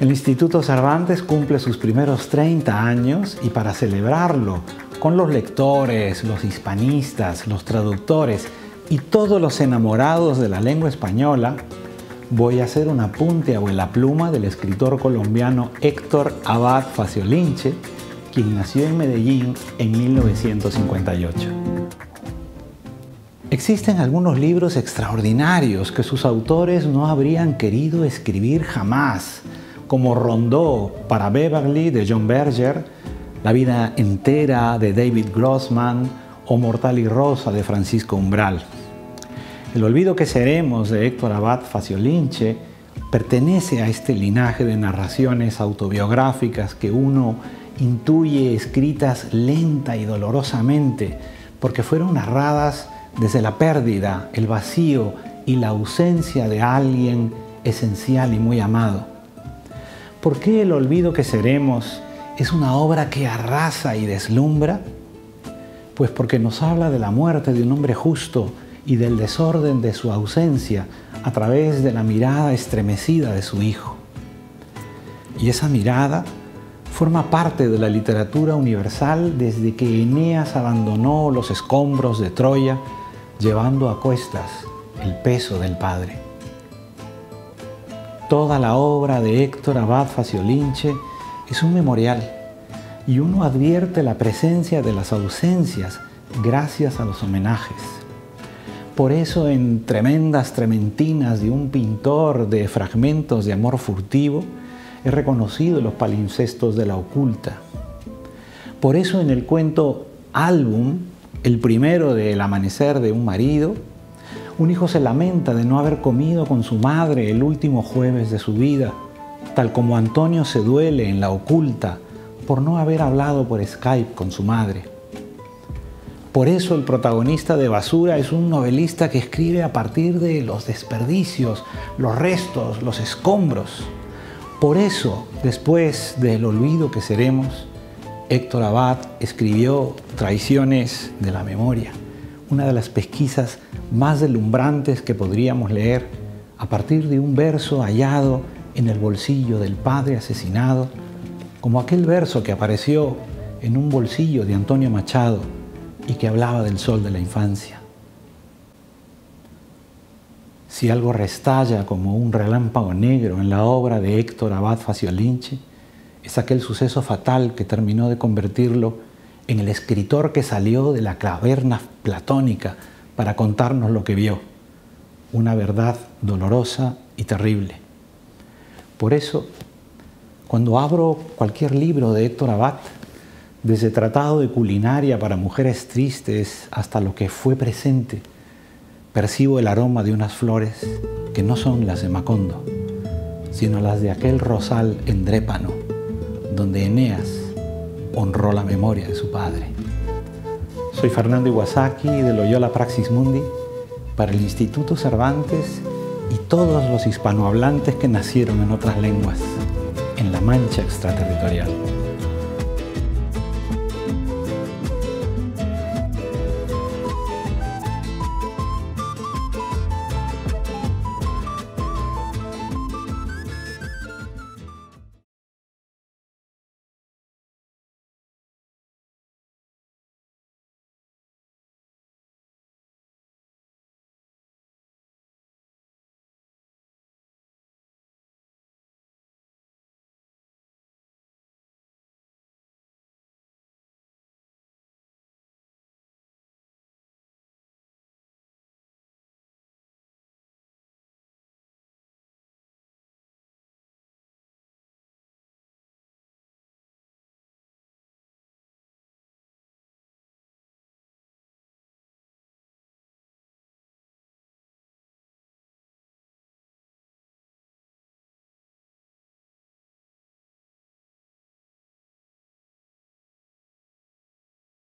El Instituto Cervantes cumple sus primeros 30 años y para celebrarlo con los lectores, los hispanistas, los traductores y todos los enamorados de la lengua española, voy a hacer un apunte a la pluma del escritor colombiano Héctor Abad Faciolinche, quien nació en Medellín en 1958. Existen algunos libros extraordinarios que sus autores no habrían querido escribir jamás, como Rondó para Beverly de John Berger, La vida entera de David Grossman o Mortal y Rosa de Francisco Umbral. El olvido que seremos de Héctor Abad Faciolinche pertenece a este linaje de narraciones autobiográficas que uno intuye escritas lenta y dolorosamente porque fueron narradas desde la pérdida, el vacío y la ausencia de alguien esencial y muy amado. ¿Por qué el olvido que seremos es una obra que arrasa y deslumbra? Pues porque nos habla de la muerte de un hombre justo y del desorden de su ausencia a través de la mirada estremecida de su hijo. Y esa mirada forma parte de la literatura universal desde que Eneas abandonó los escombros de Troya llevando a cuestas el peso del padre. Toda la obra de Héctor Abad Faciolinche es un memorial y uno advierte la presencia de las ausencias gracias a los homenajes. Por eso en Tremendas Trementinas de un pintor de fragmentos de amor furtivo es reconocido los palimpsestos de la oculta. Por eso en el cuento Álbum, el primero del amanecer de un marido, un hijo se lamenta de no haber comido con su madre el último jueves de su vida, tal como Antonio se duele en la oculta por no haber hablado por Skype con su madre. Por eso el protagonista de Basura es un novelista que escribe a partir de los desperdicios, los restos, los escombros. Por eso, después del olvido que seremos, Héctor Abad escribió Traiciones de la Memoria una de las pesquisas más deslumbrantes que podríamos leer a partir de un verso hallado en el bolsillo del padre asesinado, como aquel verso que apareció en un bolsillo de Antonio Machado y que hablaba del sol de la infancia. Si algo restalla como un relámpago negro en la obra de Héctor Abad Faciolinche, es aquel suceso fatal que terminó de convertirlo en el escritor que salió de la caverna platónica para contarnos lo que vio, una verdad dolorosa y terrible. Por eso, cuando abro cualquier libro de Héctor Abad, desde Tratado de Culinaria para Mujeres Tristes hasta lo que fue presente, percibo el aroma de unas flores que no son las de Macondo, sino las de aquel rosal endrépano, donde Eneas honró la memoria de su padre. Soy Fernando Iwasaki de Loyola Praxis Mundi para el Instituto Cervantes y todos los hispanohablantes que nacieron en otras lenguas en la mancha extraterritorial.